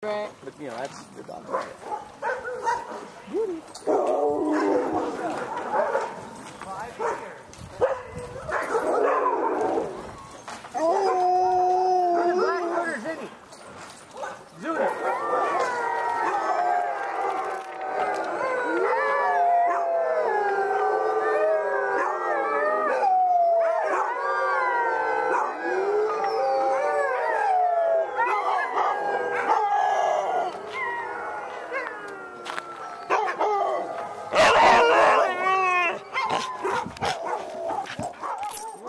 Right. But you know, that's the dog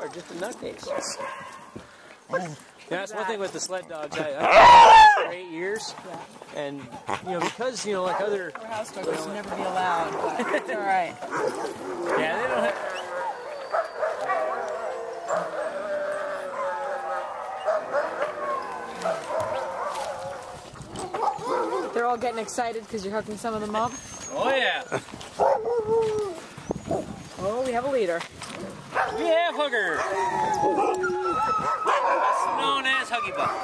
are just a nutcase. Yeah, that's one thing with the sled dogs. I, I for eight years, and you know because you know like other Our house dog should never be allowed, but it's all right. yeah they don't have. They're all getting excited because you're hooking some of them up. Oh yeah, Oh, we have a leader. We have hooker. That's known as Huggy Buck.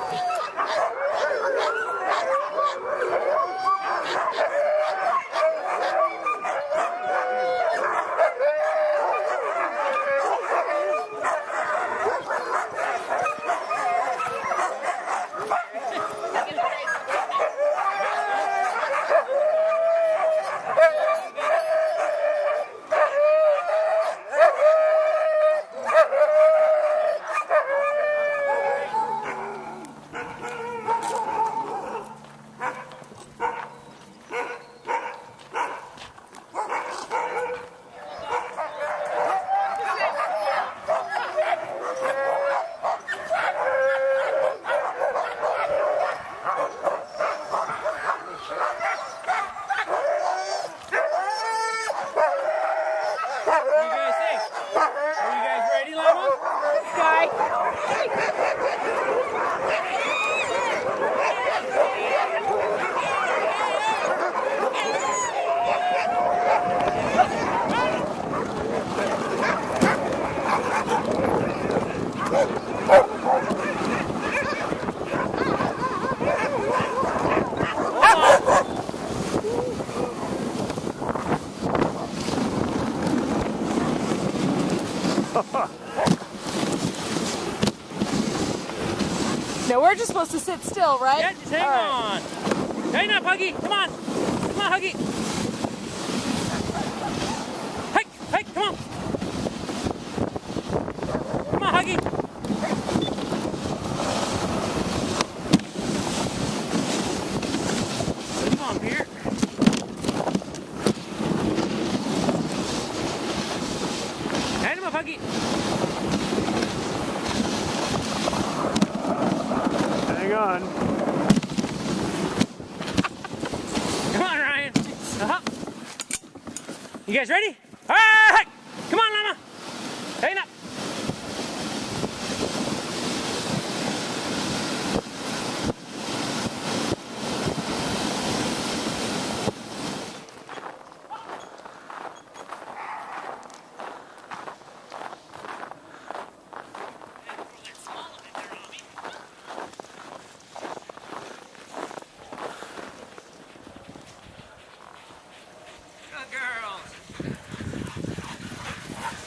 What do you guys think? Are you guys ready, Llama? Guy. No, we're just supposed to sit still, right? Yeah, just hang right. on. Hang up, Huggy. Come on. Come on, Huggy. Hike, hike, come on. Come on, Huggy. Come on, Peter. Hand him up, Huggy. Hang on. Come on, Ryan. Uh-huh. You guys ready? All right. Come on, Llama. Hang up. Good girls.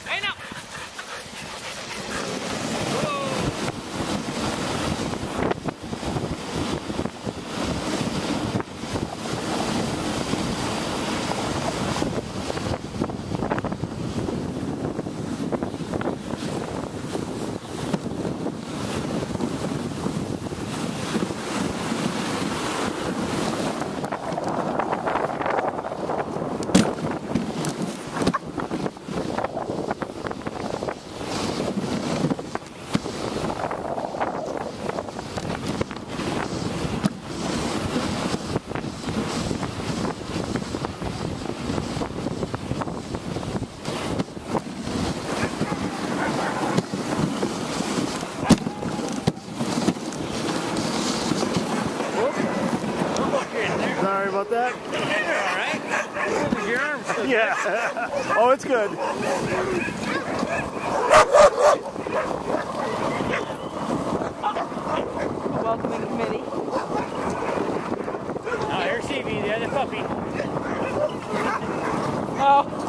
Hey, no. Sorry about that. You're all right. Your arm's still Yeah. oh, it's good. Welcoming committee. Oh, here's Stevie, the other puppy. Oh.